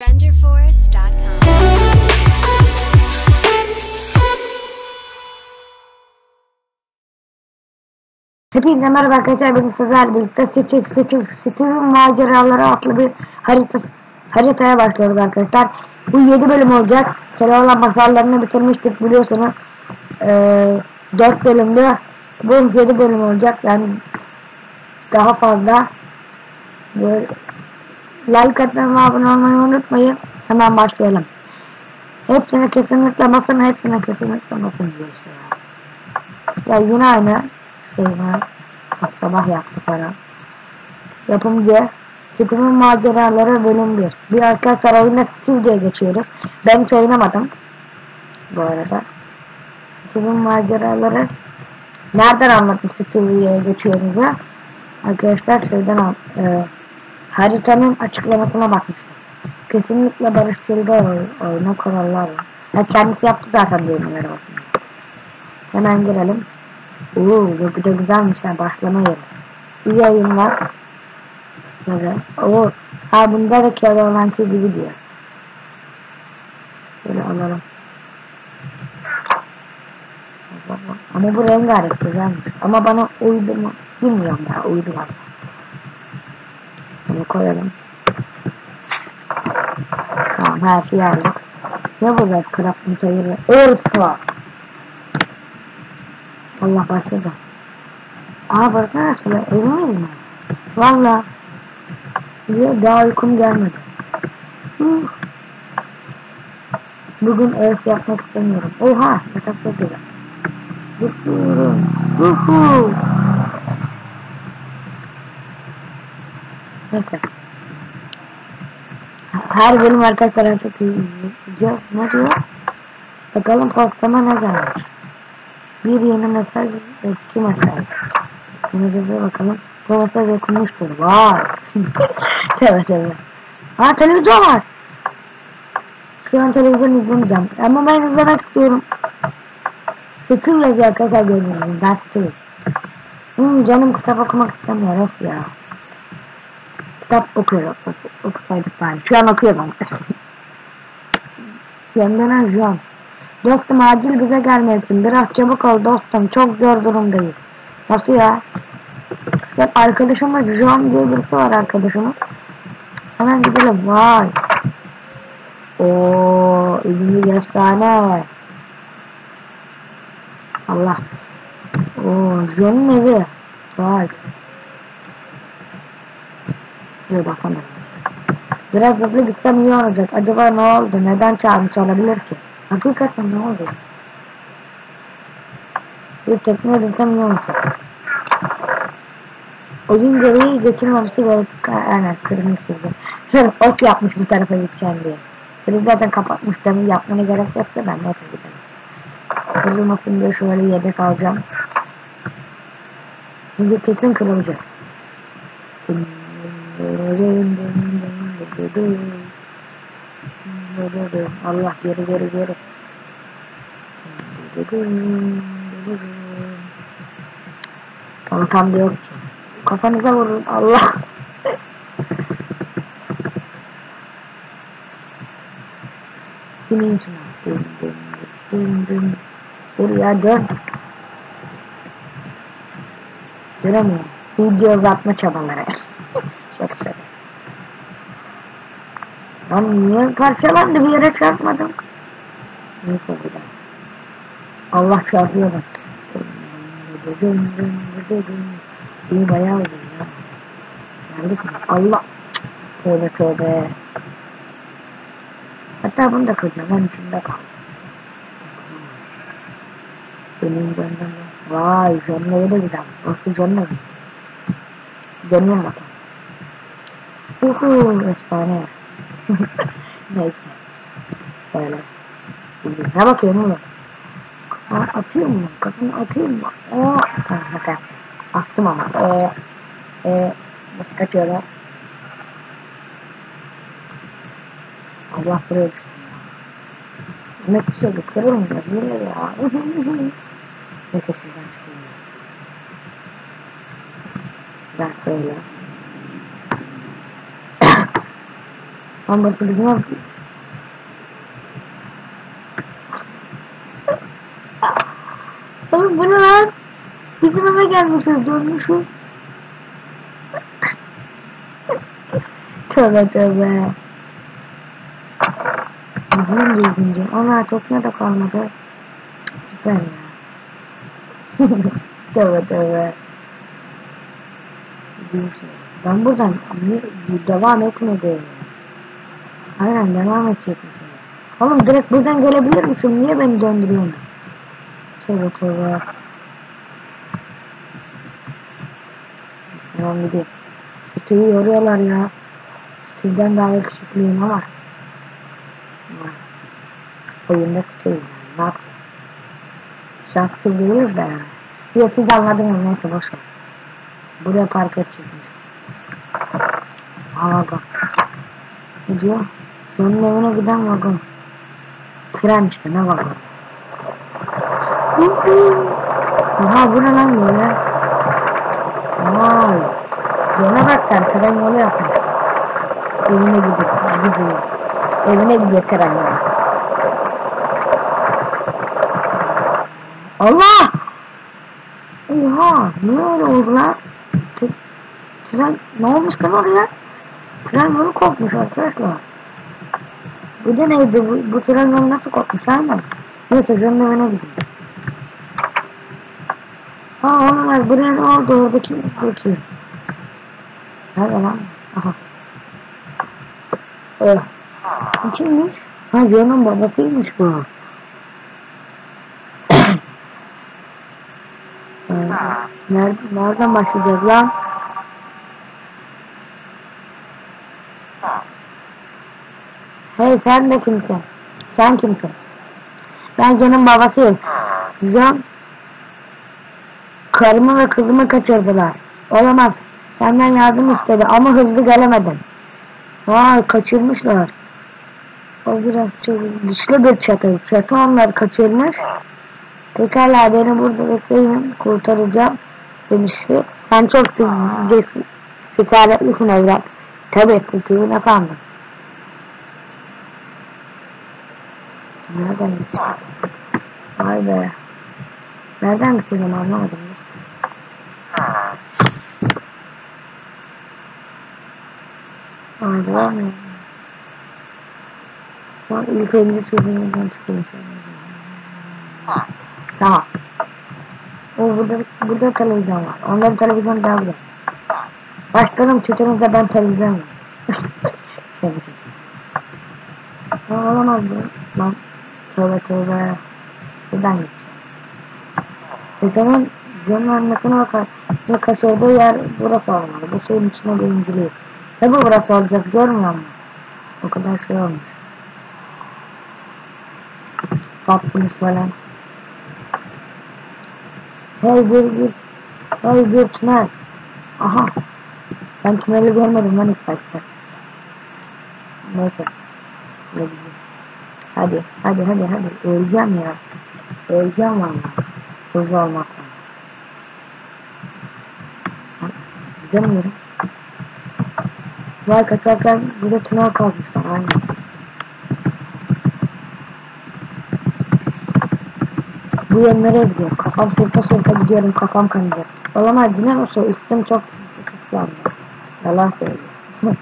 BenderForest.com. Hepinize merhaba arkadaşlar bugün sizlerle birlikte Seçik Seçik Steven maceraları adlı bir harita, haritaya başlıyoruz arkadaşlar. Bu 7 bölüm olacak. Keloğlan masallarını bitirmiştik biliyorsunuz. Ee, 4 bölümde bu 7 bölüm olacak yani daha fazla. Böyle, like atmayı ve abone olmayı unutmayın. Hemen başlayalım. Hepsine kesinlikle basın, hepsine kesinlikle basın diyor işte ya. Ya yine aynı şey. Bak sabah yaptı falan. Yapımcı Steve'in maceraları bölüm 1. Bir arkadaşlar oyunda Steve diye geçiyoruz. Ben hiç oynamadım. Bu arada. Steve'in maceraları nereden anlatmış Steve diye geçiyoruz ya. Arkadaşlar şeyden e, haritanın açıklamasına bakmıştım. Kesinlikle barışçıl bir oyun, oyuna kurallar var. Ya kendisi yaptı zaten bölümleri aslında. Hemen girelim. Oo, bu da güzelmiş ha başlama yeri. İyi yayınlar. Böyle. Oo, ha bunda da Keloğlan'ki gibi diyor. Şöyle alalım. Ama bu rengarenk güzelmiş. Ama bana uydu mu? Bilmiyorum ya uydu var. Bunu koyalım. Tamam her şeyi aldık. Ne bu da craft mutayırı? Urfa. Allah başladı. Aa sıra emin miyim ben? Valla. Diye daha uykum gelmedi. Bugün örs yapmak istemiyorum. Oha yatak çok güzel. Zıplıyorum. Huhu. Her bölüm arkadaşlar artık izleyeceğiz. Ne diyor? Bakalım postama ne gelmiş. Bir yeni mesaj, eski mesaj. Eski mesaja bakalım. Bu mesaj okunmuştur. Vay. tövbe tövbe. Aa televizyon var. Şu an televizyon izlemeyeceğim. Ama ben izlemek istiyorum. Steve yazıyor arkadaşlar gördüğünüz Ben Steve. Hmm, canım kitap okumak istemiyor. Of ya. Kitap okuyorum. Ok okusaydık bari. Şu an okuyorum. Şu an. Dostum acil bize gelmelisin. Biraz çabuk ol dostum. Çok zor durumdayız. Nasıl ya? İşte arkadaşımız John diye birisi var arkadaşımız. Hemen gidelim. Vay. Oo, ünlü efsane. Allah. Oo, John'un evi. Vay. Dur bakalım. Biraz hızlı gitsem iyi olacak. Acaba ne oldu? Neden çağırmış olabilir ki? Hakikaten ne oldu? Bir tekne binsem iyi olacak. Oyun gereği geçirmemesi gerek. Aynen kırmızıydı. Ok yapmış bu tarafa gideceğim diye. Biri zaten kapatmış demin yapmana gerek yoksa ben neyse gidelim. Kırılmasın diye şöyle yedek alacağım. Şimdi kesin kırılacak. Allah geri geri geri. Onu tam diyor. Kafanıza vurun Allah. Bineyim şuna. Dın dın dın dın. Dur ya dön. Dönemiyorum. Video uzatma çabaları. şaka şaka. Lan niye parçalandı bir yere çarpmadım. Neyse bir daha. Allah çarpıyor bak. İyi bayağı oldu ya. Geldik mi? Allah. Tövbe tövbe. Hatta bunu da kıracağım. Ben içimde kal. Benim gönlüm. Vay evi de güzel. Canın evi. Canım bakalım. Uhu efsane. Neyse. Böyle. Ne bakıyorum oğlum? Aa, atayım mı? Kafamı atayım mı? Oo, tamam şaka. Attım ama. Ee, ee, nasıl kaçıyorum? Allah buraya düştüm ya. Ne kusurdu? Kırılmıyor. Niye ya? Neyse şuradan çıkayım. Ben şöyle. Lan bizim ev değil. Oğlum bu ne lan? Bizim eve gelmişiz, dönmüşüz. tövbe tövbe. Bizim düzgünce. Ona tekne de kalmadı. Süper ya. tövbe tövbe. Şey. Ben buradan devam etmedim. Aynen devam edecekmişim. Oğlum direkt buradan gelebilir misin? Niye beni döndürüyorsun? Tövbe tövbe. Tamam gideyim. Sütüyü yoruyorlar ya. Sütüden daha yakışıklıyım ama. Oyunda sütüyüm yani. Ne yapacağım? Şanssız değiliz de yani. Ya siz anladınız neyse boşver. Buraya park edecekmiş. Ha vagon. Ne diyor? Senin evine giden vagon. Tren işte ne vagon. Aha bu ne lan böyle? Vay. Cana bak sen tren yolu yapmış. Evine gidiyor. Gidiyor. Evine gidiyor tren yolu. Allah! Oha! Niye öyle oldu lan? Tren ne olmuş lan oraya? Tren yolu kopmuş arkadaşlar. Bu da neydi? Bu, bu tren yolu nasıl kopmuş aynen? Neyse canım evine gideyim. Ha onlar buraya ne oldu oradaki bakıyor. Nerede lan? Aha. Eh. Kimmiş? Ha John'un babasıymış bu. Ee, Nerede, nereden başlayacağız lan? Hey sen de kimsin? Sen kimsin? Ben John'un babasıyım. John karımı ve kızımı kaçırdılar. Olamaz. Senden yardım istedi ama hızlı gelemedim. Vay kaçırmışlar. O biraz çok güçlü bir çatı. Çatı onları kaçırmış. Pekala beni burada bekleyin. Kurtaracağım demişti. Sen çok cesaretlisin evlat. Tabii fikrin efendim. Nereden gideceğim? Vay be. Nereden gideceğim anlamadım. Vay var mı? Bak ilk önce sözümden çıkıyor. Tamam. O burada, burada televizyon var. Onların televizyon daha güzel. Başkanım çocuğunuzda ben televizyon var. Şey. Olamaz bu. Lan tövbe tövbe. Şuradan gideceğim. Çocuğumun Canın annesine bakar. Ve kaşırdığı yer burası olmalı. Bu suyun içine birinciliği. Bu burası olacak görmüyor musun? O kadar şey olmuş. Tatlıymış falan. Hey bir bir. Hey bir tünel. Aha. Ben tüneli görmedim lan ilk başta. Neyse. Ne güzel. Hadi, hadi, hadi, hadi. Öleceğim ya. Öleceğim valla. Hızlı olmazsa. Gidemiyorum. Vay kaçarken bir de tünel kalmışlar. Aynen. Bu yön nereye gidiyor? Kafam sürte sürte gidiyorum. Kafam kanayacak. Olamaz mi su? Üstüm çok ıslandı. Yalan söylüyor.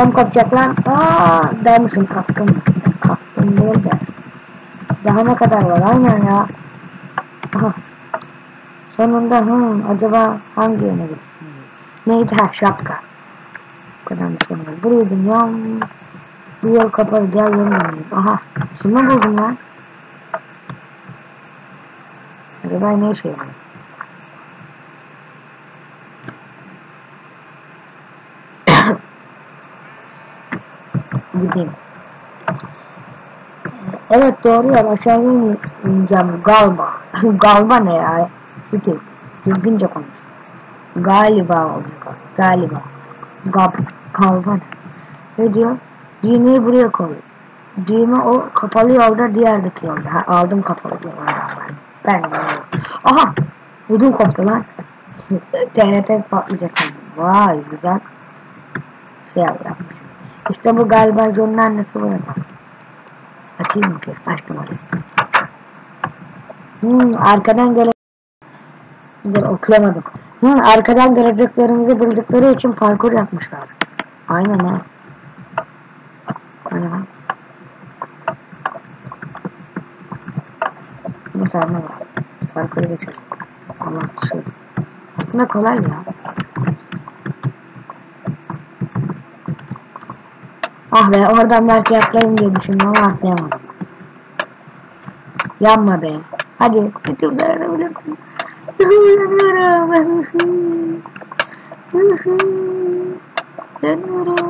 Kafam kopacak lan. Aa, dermişim kaskım. Kaskım değil de. Daha ne kadar var? Aynen ya. Aha. Sonunda hı, acaba hangi yöne gitsin? Neydi? Ha şapka. Bu kadar bir şey var. Buraydım ya. Bu yol kapalı. Yolunu bulayım. Aha. Şunu buldum lan. Acaba ne işe yarıyor? Gideyim. Evet doğru yol aşağıya in- ineceğim galiba. galiba ne ya? City. Düzgünce konuş. Galiba olacak. Galiba. Gab galiba ne? Ne diyor? Düğmeyi buraya koy. Düğme o kapalı yolda diğerdeki yolda. Ha, aldım kapalı yolda ben. Ben. Aha! Udum koptu lan. TNT patlayacak. Vay güzel. şey yapmış. İşte bu galiba John'un annesi bu. Açayım mı ki? Açtım hadi. Hmm, arkadan gele... Dur okuyamadım. Hmm, arkadan geleceklerimizi bildikleri için parkur yapmışlar. Aynen ha. Aynen. Bu sarma var. Parkuru geçelim. Allah kusur. Aslında kolay ya. Be oradan belki atlayayım diye düşündüm ama atlayamadım. Yanma be. Hadi sıkım dayanabilirsin. Yanıyorum. Yanıyorum.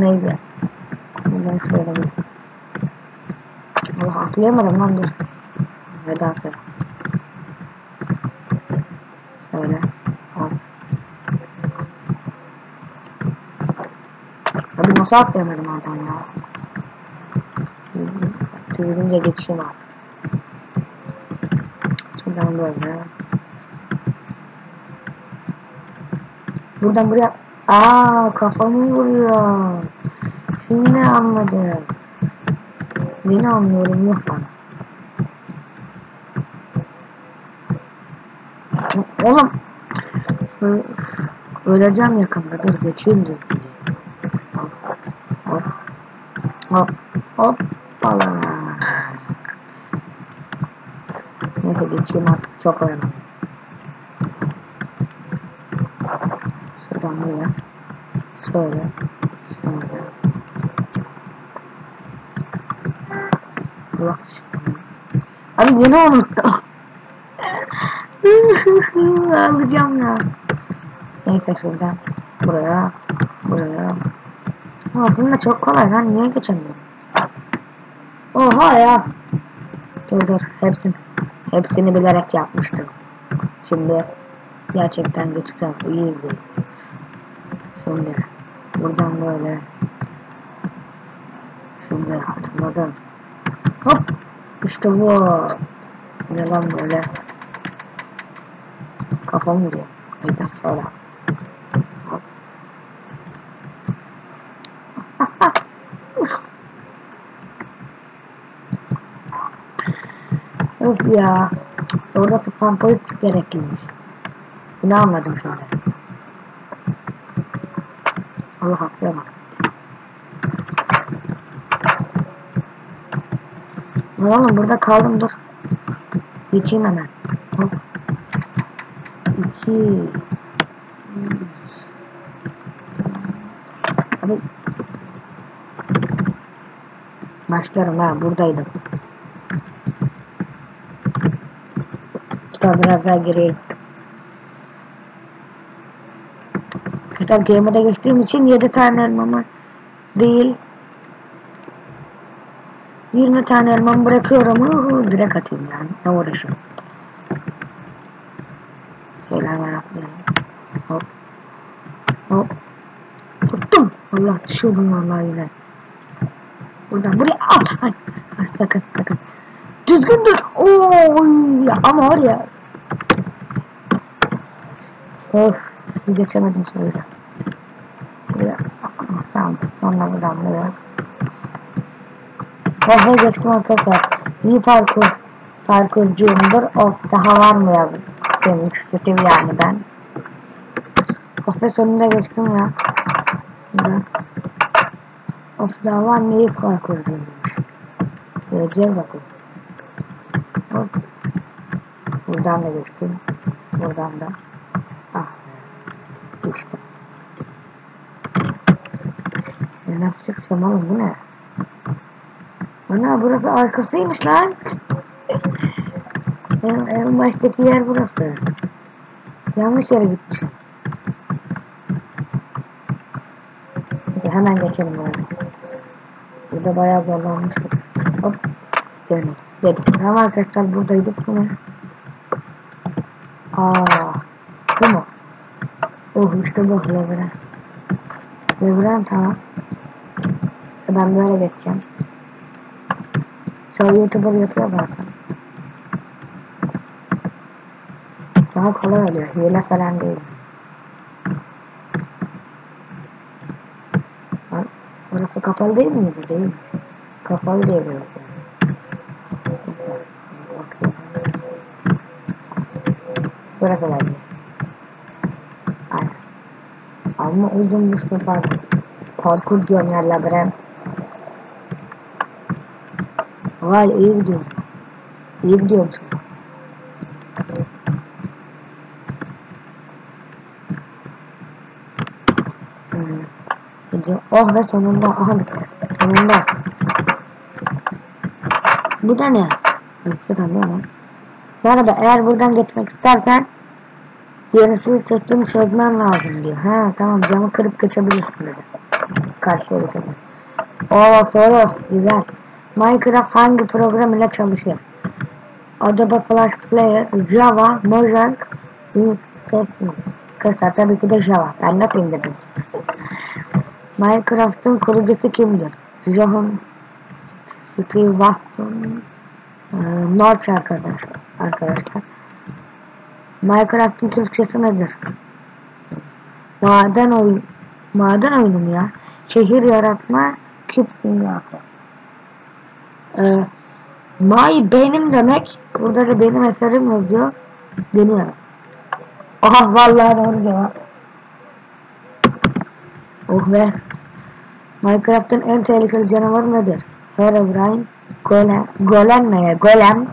Neyse. Ben söylemedim. Allah atlayamadım lan dur. Veda söyle. Şöyle. Al. Abi nasıl atlayamadım oradan ya? Düzgünce geçeyim abi. Şuradan böyle. Buradan buraya. Aa kafamı vuruyor. Şimdi anladım. Beni anlıyorum yok bana. Oğlum. Öleceğim yakında. Dur geçeyim dur. Hop. Hop. Hop. Hoppala. Neyse geçeyim artık. Çok oynadım. Şuradan buraya. Şöyle. Şöyle. Allah aşkına. Abi yeni unuttum. Alacağım ya. Neyse şuradan buraya, buraya. Aslında çok kolay lan niye geçemiyorum? Oha ya. Dur dur hepsini, hepsini bilerek yapmıştım. Şimdi gerçekten geçeceğim. İyi izleyin. Şimdi buradan böyle. Şimdi hatırladım. Hop. İşte bu. Ne lan böyle. Kafam vuruyor. Hayda şöyle. Hop. Of ya. Orada spam point gerekliymiş. Bunu anladım şimdi. Allah haklıya bak. Oğlum burada kaldım dur. Geçeyim hemen. Hop. İki. Hadi. Başlarım ha buradaydım. Daha biraz daha gittim. Hatta game'e geçtiğim için 7 tane elmamı değil 20 tane elmamı bırakıyorum. Uhu, direkt atayım yani. Ne uğraşıyorum. Şöyle hemen atlayalım. Hop. Hop. Tuttum. Allah düşürdüm vallahi yine. Buradan buraya at. Ay, sakın sakın. Düzgün dur. Oo, ama var ya. Of. Geçemedim şöyle. Buraya. Tamam. Sonra buradan buraya. Oha geçtim arkadaşlar. İyi parkur. Parkurcuyumdur. Of daha var mı ya? Benim küçüktüm yani ben. Of be sonunda geçtim ya. Şimdi. Of daha var mı? İyi parkurcuyumdur. Göreceğiz bakalım. Hop. Buradan da geçtim. Buradan da. Ah. Geçtim. Ya nasıl çıkacağım oğlum bu ne? Ana burası arkasıymış lan. en, en baştaki yer burası. Yanlış yere gitmişim. Neyse hemen geçelim böyle. Burada bayağı zorlanmıştık. Hop. Dedim. Dedim. Tamam arkadaşlar buradaydık bunu. Aa. Bu mu? Oh işte bu labirent. Labirent ben böyle geçeceğim. Çoğu YouTuber yapıyor zaten. Daha kolay oluyor. Hile falan değil. Lan, orası kapalı değil miydi? Değil mi? Kapalı diye biliyorum. Burası var. Aynen. Ama uzun bir parkur. Parkur diyorum ya labirent. Vay iyi gidiyorum. İyi gidiyorum an. Hmm. Gidiyor. Oh ve sonunda. Aha bitti. Sonunda. Bu da ne? Şuradan ne lan? Bu arada eğer buradan geçmek istersen yarısını seçtiğini çözmen lazım diyor. Ha tamam camı kırıp geçebilirsin dedi. Karşıya geçebilirsin. Oo soru güzel. Minecraft hangi program ile çalışır? Acaba Flash Player, Java, Mojang, mi? Kısa tabii ki de Java. Ben nasıl indirdim? Minecraft'ın kurucusu kimdir? John Steve Watson e, Notch arkadaşlar. Arkadaşlar. Minecraft'ın Türkçesi nedir? Maden oyun. Maden oyunu ya? Şehir yaratma, küp dünyası. Ee, my benim demek. Burada da benim eserim yazıyor. Deniyorum. Aha vallahi doğru cevap. Oh be. Minecraft'ın en tehlikeli canavarı nedir? Herobrine, Golem, Golem ne? Golem,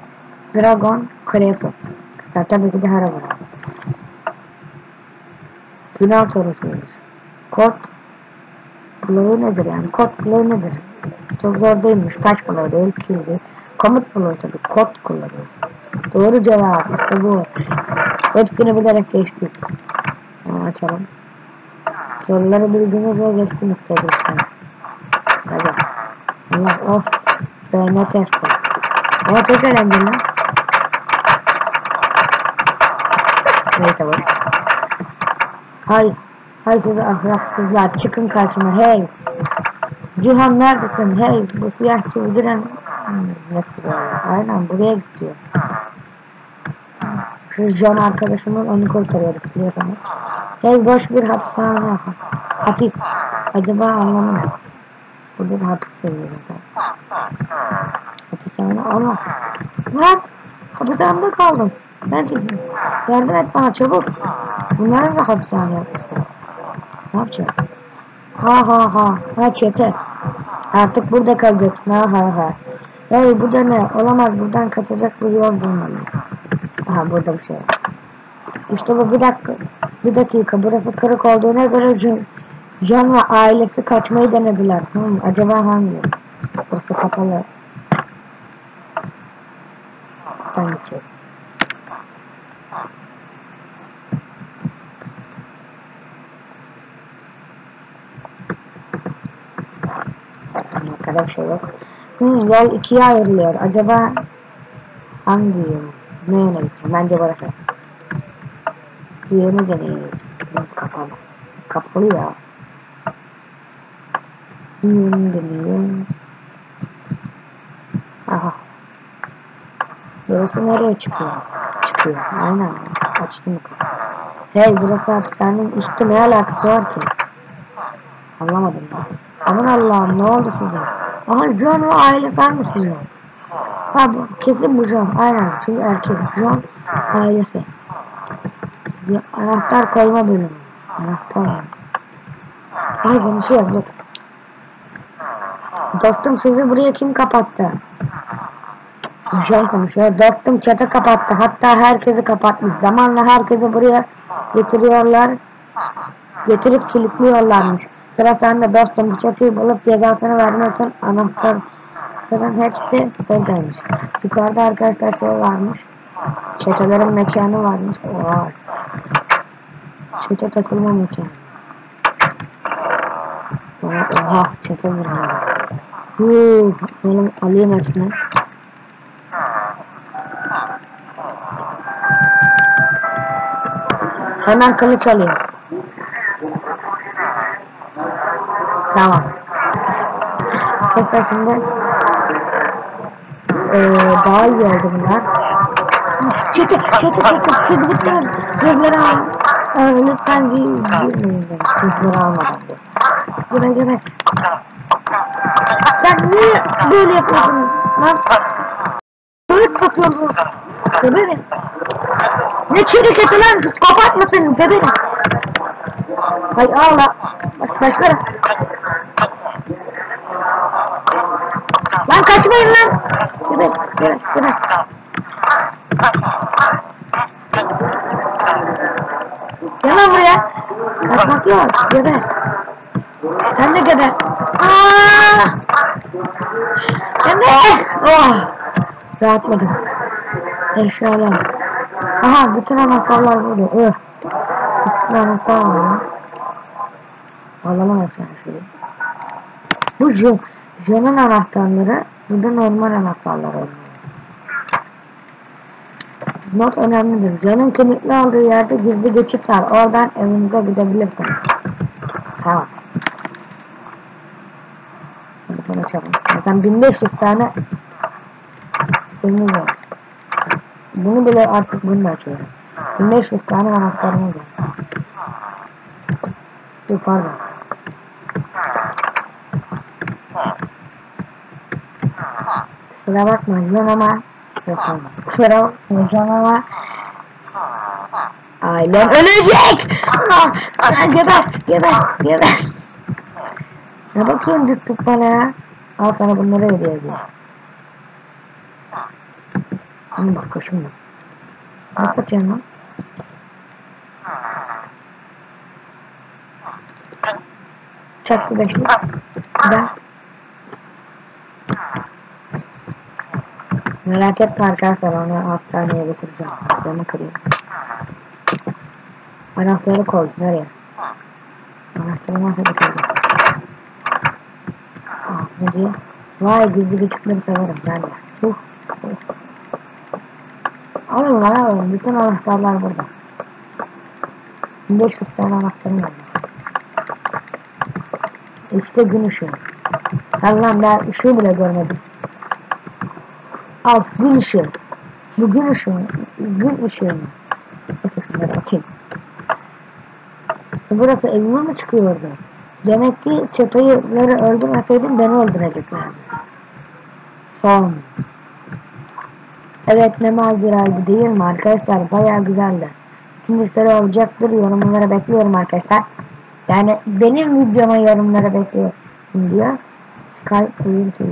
Dragon, Creeper. Kısa tabii ki de Herobrine. Final sorusuymuş. Kod bloğu nedir yani? Kod bloğu nedir? Çok zor değilmiş. Taş bloğu değil, kildi. Komut bloğu tabii. Kod kullanıyoruz. Doğru cevap. İşte bu. Hepsini bilerek geçtik. Hemen açalım. Soruları bildiğiniz ve geçtiniz tebrikler. Hadi. Allah of. Be test bu. Ama çok eğlenceli lan. Neyse boş. Hay. Hay sizi ahlaksızlar. Çıkın karşıma. Hey. Cihan neredesin? Hey. Bu siyah. Hmm, ne sürüyor? Aynen buraya gidiyor. Şu John arkadaşımın onu kurtarıyorduk biliyorsanız. Hey boş bir hapishane. Hapis. Acaba anlamı ne? Burada da hapis seviyor zaten. Hapishane ama. Lan! Hapishanede kaldım. Ben. Yardım et bana çabuk. Bunlar da hapishane yapmışlar. Ne yapacağım? Ha ha ha. Ha çete. Artık burada kalacaksın. Ha ha ha. Hey bu ne? Olamaz buradan kaçacak bir yol bulmalıyım. Aha burada bir şey var. İşte bu bir dakika. Bir dakika burası kırık olduğuna göre John ve ailesi kaçmayı denediler. Hmm, acaba hangi? Burası kapalı. Sen içeri. Arkada bir şey yok. Yol ikiye ayrılıyor. Acaba hangi yol? Ne yöne gideceğim? Bence burası. Diğerine de ne? Kapalı. Kapalı ya. Hmm, deneyim. Aha. Burası nereye çıkıyor? Çıkıyor. Aynen. Açtım. Hey burası hapishanenin üstü ne alakası var ki? Anlamadım ben. Aman Allah'ım ne oldu size? Aha John ve ailesi hangisi John? Ha bu kesin bu John. Aynen çünkü erkek. John ailesi. Bir anahtar koyma bölümü. Anahtar. Ay konuşuyor dur. Dostum sizi buraya kim kapattı? John konuşuyor. Dostum çatı kapattı. Hatta herkesi kapatmış. Zamanla herkesi buraya getiriyorlar. Getirip kilitliyorlarmış. Sıra sende dostum çatıyı bulup cezasını vermezsen anahtarların hepsi buradaymış. Yukarıda arkadaşlar şey varmış. Çetelerin mekanı varmış. Oha. Çete takılma mekanı. Oha, çete vurma. Yuh, benim alayım hepsini. Hemen kılıç alayım. Tamam. Mesela şimdi ee, daha iyi oldu bunlar. Çete, çete, çete, çete, lütfen, gözleri al. Lütfen, girmeyin. Gözleri almadan. Güle güle. Sen niye böyle yapıyorsunuz lan? Böyle satıyorsunuz. Geberin. Ne çürük eti lan? Psikopat mısın? Geberin. Hay Allah. Baş, başlara. Lan kaçmayın lan. Geber, geber, geber. Gel lan buraya. Kaçmak yok. Geber. Sen de geber. Aa! Geber. Oh. Rahatladım. Eşyalar. Aha bütün anahtarlar burada. Öh. Bütün anahtar var. Alalım efendim şöyle. Bu J, J'nin anahtarları, bu da normal anahtarlar olmalı. Not önemlidir. J'nin kilitli olduğu yerde gizli geçit var. Oradan evinize gidebilirsiniz. Tamam. Bunu açalım. Zaten 1500 tane şeyimiz. Bunu bile artık bununla açıyorum. 1500 tane anahtarımız var. Dur pardon. Kusura bakmayın ama Yok olmaz. Kusura bakmayın ama Ailem ölecek! Ah, ah, geber, geber, geber. Ne bakıyorsun dık dık bana ya? Al sana bunları hediye edeyim. Hani bak kaşım bak. Ne satıyorsun lan? Çaktı beşlik. Ben. Merak etme arkadaşlar onu hastaneye götüreceğim. Camı kırayım. Anahtarı koy. Nereye? Anahtarı götürdüm? Aa, ne diyor? Vay gizli geçikleri severim ben de. Uh. Alın lan alın. Bütün anahtarlar burada. 1500 tane anahtarım var. İşte gün ışığı. Lan ben ışığı bile görmedim. Al gün ışığı. Bu gün ışığı. Gün ışığı mı? Neyse şunlara bakayım. Burası evime mi çıkıyordu? Demek ki çatayıları öldürmeseydim beni öldüreceklerdi. Son. Evet ne maceraydı değil mi arkadaşlar? Baya güzeldi. İkinci soru olacaktır. Yorumlara bekliyorum arkadaşlar. Yani benim videoma yorumlara bekliyorum diyor. Skype oyun TV.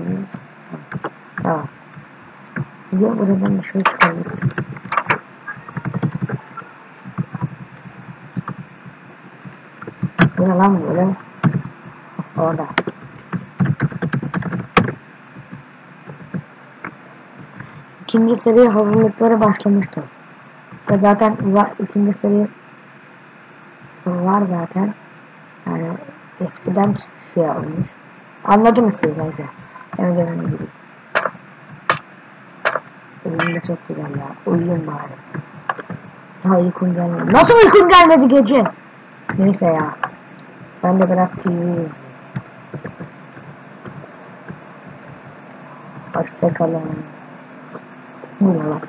Tamam. Video buradan dışarı çıkabiliriz. Bu ne lan böyle? Orada. İkinci seri hazırlıkları başlamıştı. Ve zaten var, ikinci seri var zaten. Yani eskiden şey olmuş. Anladınız siz neyse. Yani benim gibi. Oyun da çok güzel ya. Uyuyun bari. Daha uykum gelmedi. Nasıl uykum gelmedi gece? Neyse ya. Ben de biraz TV izleyeyim. Hoşçakalın. Bu ne lan?